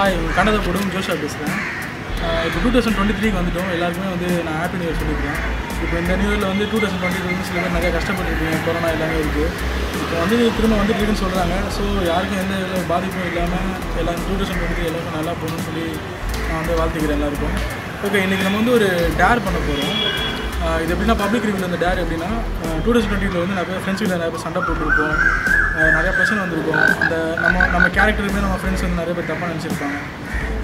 Hi கண்டதப்படும் ஜோஷா பேசுகிறேன் இப்போ two thousand twenty த்ரீக்கு வந்துட்டோம். எல்லாருக்குமே வந்து நான் ஹாப்பி நியூ இயர் சொல்லியிருக்கேன் இப்போ இந்த நியூ இயரில் வந்து டூ தௌசண்ட் டுவெண்ட்டி வந்து சில பேர் நிறைய கஷ்டப்பட்டுருக்கீங்க கொரோனா எல்லாமே இருக்குது இப்போ வந்து திரும்ப வந்துட்டுருக்குன்னு சொல்கிறாங்க ஸோ யாருக்கும் எந்த பாதிப்பும் இல்லாமல் எல்லாரும் டூ தௌசண்ட் டுவெண்ட்டி எல்லாருக்கும் நல்லா போகணும்னு சொல்லி நான் வந்து வாழ்த்துக்கிறேன் எல்லாருக்கும். ஓகே இன்றைக்கி நம்ம வந்து ஒரு டேர் பண்ண போகிறோம் இது எப்படின்னா பப்ளிக் ரிவியூவில் அந்த டேர் எப்படின்னா டூ தௌசண்ட் டுவெண்ட்டியில் வந்து நிறைய ஃப்ரெண்ட்ஸ் கிட்ட நிறைய பேர் சண்டை போட்டுருப்போம். நிறைய பிரச்சனை வந்திருக்கும். அந்த நம்ம நம்ம கேரக்டருமே நம்ம ஃப்ரெண்ட்ஸ் வந்து நிறைய பேர் தப்பாக நினச்சிருப்பாங்க.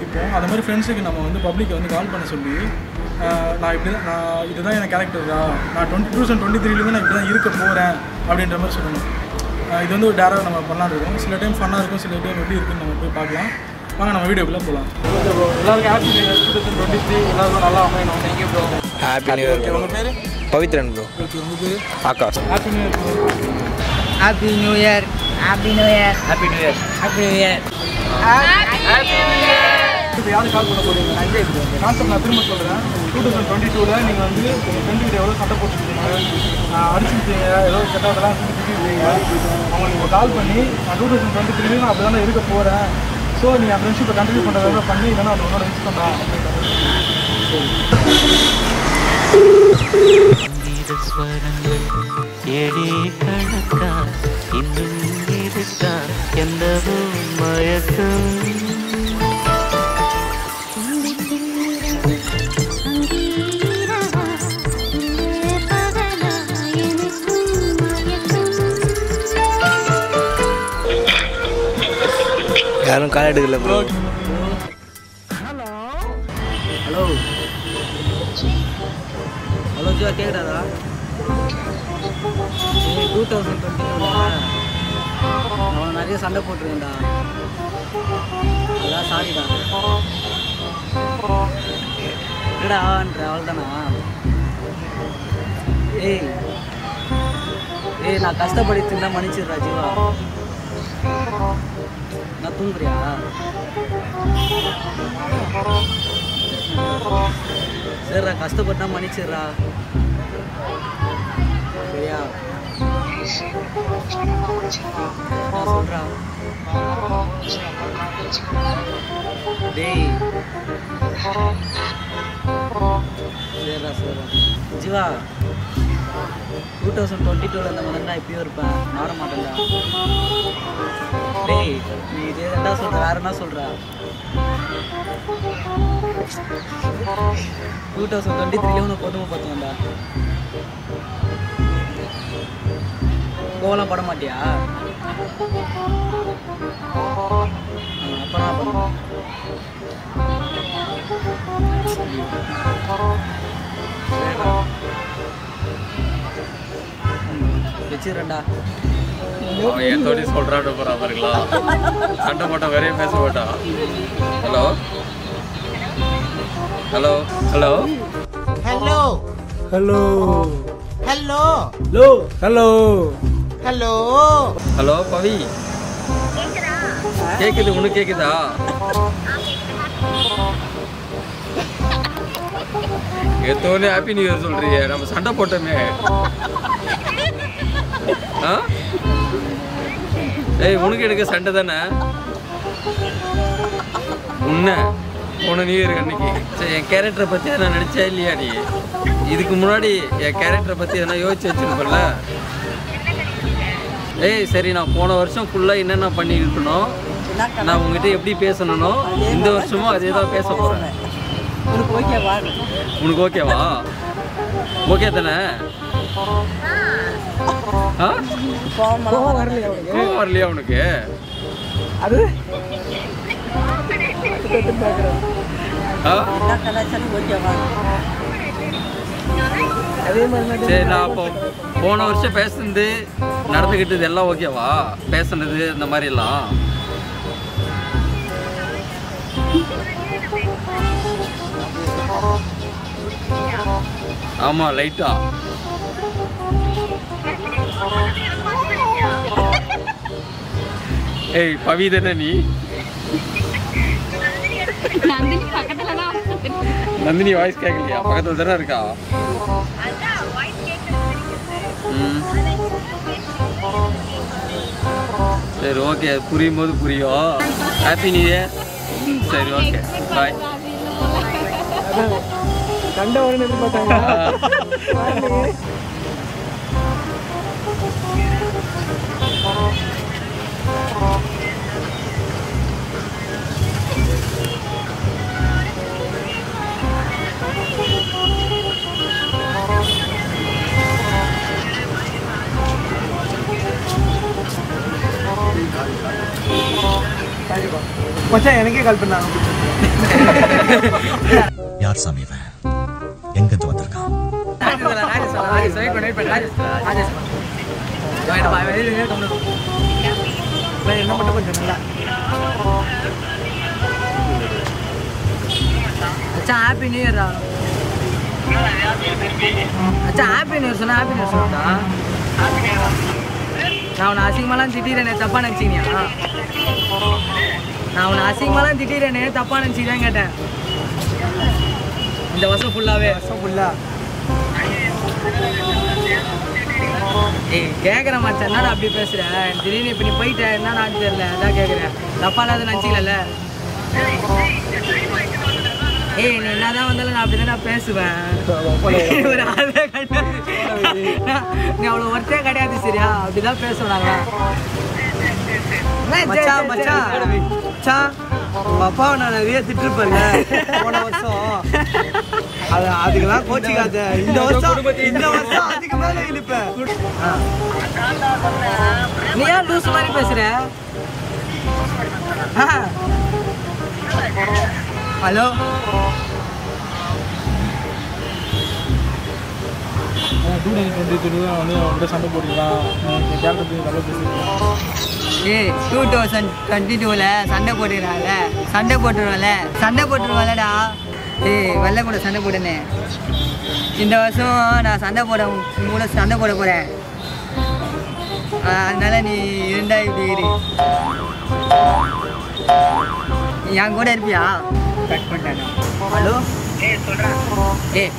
இப்போ அந்த மாதிரி ஃப்ரெண்ட்ஸுக்கு நம்ம வந்து பப்ளிக்கை வந்து கால் பண்ண சொல்லி நான் இப்படி தான் நான் இதுதான் என் கேரக்டரா நான் டுவெண்ட்டி டூ தௌசண்ட் டுவெண்ட்டி த்ரீலேருந்து நான் இப்படி தான் இருக்க போகிறேன் அப்படின்ற மாதிரி சொல்லணும். இது வந்து ஒரு டேராக நம்ம பண்ணலாம் இருக்கோம். சில டைம் ஃபன்னாக இருக்கும் சில டைம் எப்படி இருக்குன்னு நம்ம போய் பார்க்கலாம். வாங்க நம்ம வீடியோக்குள்ளே போகலாம் எல்லாருக்கும் happy two thousand twenty three எல்லாருக்கும் நல்லா அமையணும். Thank you bro happy new year bro உங்கள் பேர்? பவித்ரன் ப்ரோ ஓகே உங்கள் பேர்? Akash. Happy new year happy new year happy new year happy new year happy new year இப்போ யாரும் கால் பண்ண போறீங்க? அங்கே கான்செப்ட் நான் திரும்ப சொல்கிறேன் டூ தௌசண்ட் டுவெண்ட்டி டூவில் நீங்கள் வந்து உங்கள் எவ்வளோ சண்டை போட்டுருக்கீங்க? அடிச்சுருக்கீங்க ஏதோ கெட்டதெல்லாம் சொல்லி திட்டிருக்கீங்க அவங்க நீங்கள் கால் பண்ணி நான் டூ தௌசண்ட் டுவெண்ட்டி த்ரீலையும் நான் அப்படி தானே இருக்க போகிறேன் ஸோ நீ என் ஃப்ரெண்ட்ஷிப்பை கண்டினியூ பண்ணுறதா பண்ணி இல்லைன்னா அது உன்னோட மிஸ் பண்ணுறேன் ஸ்வரங்கள் ஏழே கணக்கா? இன்னும் இருக்கா? எந்தவோ மயக்கம்? யாரும் கால் எடுக்கல ப்ரோ ஹலோ ஹலோ ஜோ கேட்குறாரா டூ தௌசண்ட் டுவெண்ட்டி அவன் நிறைய சண்டை போட்டிருக்கேன்டா அதான் சாரிடா என்னடா ஆன்ற அவள் தானா ஏய். ஏய் நான் கஷ்டப்படி தின்னா மன்னிச்சிடுறா ஜீவா. நான் தூங்குறியா? சரிடா கஷ்டப்பட்டா மன்னிச்சிடுறா. சரியா? டேய். சரிடா சரிடா. டூ தௌசண்ட் டுவெண்ட்டி டூவில் இந்த மாதிரி நான் இப்பயும் இருப்பேன். மாற மாட்டேன்டா. டேய் நீ இதே என்ன சொல்ற வேற என்ன சொல்ற? டூ தௌசண்ட் டுவெண்ட்டி த்ரீல உனக்கு பொதுமை பார்த்தோம்டா கோவலாம் பட மாட்டியா. ம், வச்சிடுறேன்டா. அவன் என் தோடி சொல்றான்னு போறா பாருங்களா. சண்டை போட்டான் வேறைய பேச மாட்டான் hello? Hello? Hello? Hello. Hello. Hello. Hello. Hello. Hello. Hello Pavi. கேக்குது உனக்கு கேக்குதா? எத்தோனே ஹாப்பி நியூ இயர் சொல்றியே. நம்ம சண்டை போட்டோமே. ஆ? ஏய் உனக்கு எனக்கு சண்டை தானே? உன்ன. போன நியூ இயர் அன்னைக்கு. சரி என் கேரக்டரை பற்றி நான் நினச்சேன் இல்லையா நீ? இதுக்கு முன்னாடி என் கேரக்டரை பற்றி எதனா யோசிச்சு வச்சிருப்பல ஏய் சரி நான் போன வருஷம் ஃபுல்லாக என்னென்ன பண்ணியிருக்கணும் நான் உங்ககிட்ட எப்படி பேசணும்னோ இந்த வருஷமும் அதே தான் பேச போகிறேன் உனக்கு ஓகேவா உனக்கு ஓகேவா ஓகே தானே? கோவம் வரலையா உனக்கு? அது? சரி நான் அப்போ போன வருஷம் பேசுனது நடந்துக்கிட்டது எல்லாம் ஓகேவா? பேசுனது இந்த மாதிரி எல்லாம் ஆமா லைட்டா. ஏய் பவி தானே நீ? நந்தினி வாய்ஸ் கேட்கலையா பக்கத்துல தானே இருக்கா? சரி ஓகே புரியும். போது புரியும் ஹாப்பி நியூ இயர் சரி ஓகே பாய் கண்ட மச்சான் எனக்கே கால் பண்ணாங்க யார் சாமி இவன்? எங்கிருந்து வந்திருக்கான்? என்ன மட்டும் கொஞ்சம் நல்லா மச்சான் ஹாப்பி நியூ ஹாப்பி இயர் சொன்னா ஹாப்பி நியூ இயர் சொன்னா நான் உன்னை அசிங்கமாலாம் திட்டிடுறேனே தப்பா நினச்சிக்கியா நான் உன்னை அசிங்கமாலாம் திட்டிடுறேனே தப்பா நினச்சி தான் கேட்டேன். இந்த வருஷம் ஃபுல்லாகவே ஃபுல்லா ஏய் கேட்குறேன் மச்சான் என்னடா அப்படி பேசுற? திடீர்னு இப்போ நீ போயிட்ட என்னடா தெரியல அதான் கேட்குறேன் தப்பா இல்லாத நினச்சிக்கல ஏய் நீ என்னதான் வந்தாலும் நான் அப்படி நான் பேசுவேன். ஒரு ஆளே கிடையாது. நீ அவ்வளோ ஒர்த்தே கிடையாது சரியா? அப்படிதான் பேசுவோம் நாங்கள் மச்சான் மச்சான். மச்சான் அப்பாவை நான் நிறைய போன வருஷம். அது அதுக்கெல்லாம் கோச்சிக்காத இந்த வருஷம் இந்த வருஷம் அதுக்கு இழுப்பேன். நீ ஏன் லூஸ் மாதிரி பேசுற? ஹலோ? டூ டுவெண்ட்டி த்ரீ தான் வந்து அவன்கிட்ட சண்டை போட்டுக்கலாம். என் கேரக்டர் நல்லா பேசியிருக்கேன் ஏய் டூ தௌசண்ட் டுவெண்ட்டி டூவில் சண்டை போட்டுக்கிறாங்க சண்டை போட்டுருவல சண்டை போட்டுருவலடா ஏய் வெள்ளை கூட சண்டை போடுனே. இந்த வருஷம் நான் சண்டை போட கூட சண்டை போட போகிறேன் அதனால நீ இருந்தா இப்படி இரு என் கூட இருப்பியா? கட் பண்ணிட்டேன் ஹலோ? ஏய் சொல்கிறேன் ஏய்.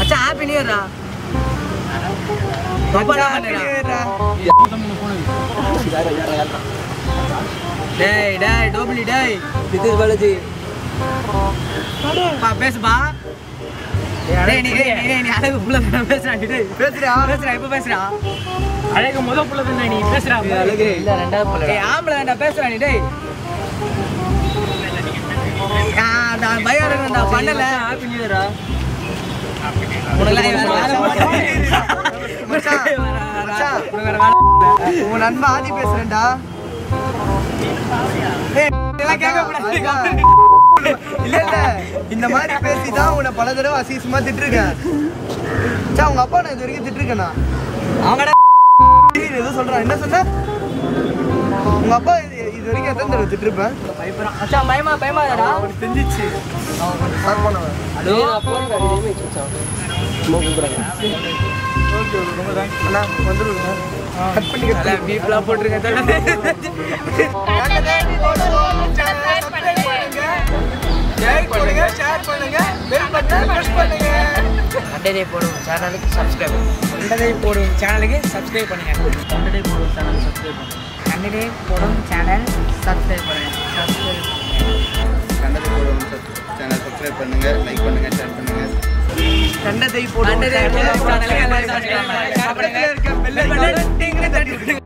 அச்சா ஹாப்பி நியூ இயர்ரா டேய் டேய் டோபிலி டேய். நிதிஷ் பாலாஜி பா பேசுப்பா. டேய் நீ டேய் நீ நீ அழகு புள்ள தான பேசுறா டேய். பேசுறா இப்ப பேசுறா அழகு முத புள்ள தானே நீ பேசுறா அழகு ஆம்பளை தான்டா பேசுறா நீ டேய். ஆ நான் பயம் பண்ணல. ஹாப்பி நியூ இயரா. உன் நண்பன் ஆதி பேசுறேன்டா ஏய், இல்ல இல்ல இந்த மாதிரி பேசி தான் உன்னை பல தடவை அசீசமா திட்டிருக்கேன் சா உங்க அப்பா நான் இது வரைக்கும் திட்டிருக்கேனா அவங்கடா எதுவும் சொல்றான் என்ன சொன்ன? உங்க அப்பா இது வரைக்கும் எத்தனை தடவை திட்டிருப்பேன்? மச்சான் பயமா பயமாடா அவனுக்கு தெரிஞ்சிச்சு. பண்ணுவேன். ஓகே ரொம்ப தேங்க்ஸ் அண்ணா வந்துருங்க. கட் பண்ணி கட் பண்ணி பீப்லாம் போட்டுருக்கேன் லைக் பண்ணுங்க ஷேர் பண்ணுங்க. பெல் பட்டனை பிரஸ் பண்ணுங்க. கண்டதை போடும் சேனலுக்கு சப்ஸ்கிரைப் சேனலுக்கு பண்ணுங்க. கண்டதை போடும் சேனல் சப்ஸ்கிரைப் பண்ணுங்க. கண்டதை போடும் சேனல் சப்ஸ்கிரைப் பண்ணுங்க. சப்ஸ்கிரைப் கண்டது போடுவோம் சேனல் சப்ஸ்கிரைப் பண்ணுங்க லைக் பண்ணுங்க ஷேர் பண்ணுங்க. கண்டதை போடும் போடும் சேனலை சேனலுக்கு subscribe